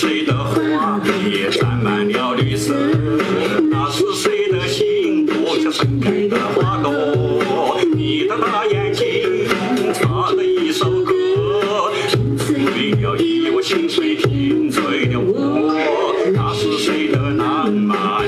谁的花也沾满了绿色？那是谁的心不像盛开的花朵？你的大眼睛唱的一首歌，醉了一我心碎，听醉了我。那是谁的浪漫？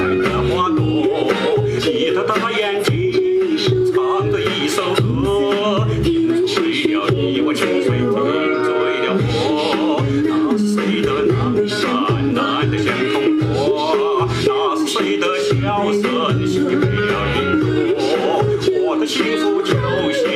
幸福就是